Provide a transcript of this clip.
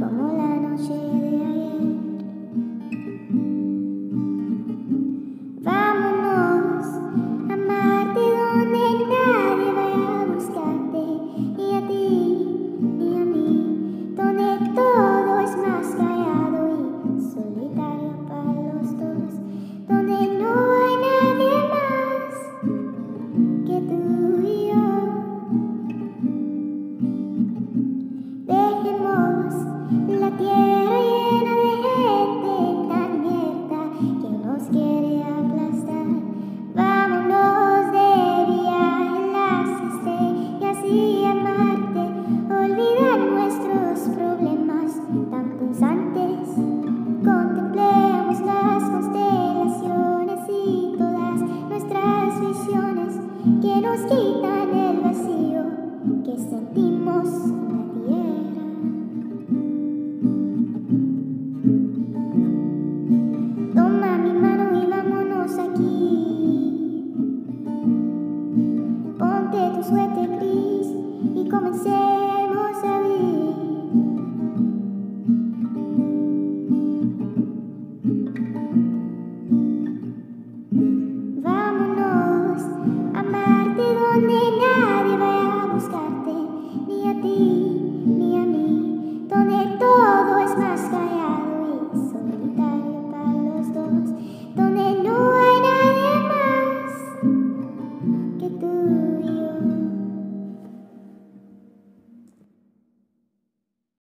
có nos quitan el vacío que sentimos en la tierra. Toma mi mano y vámonos aquí. Ponte tu suéter.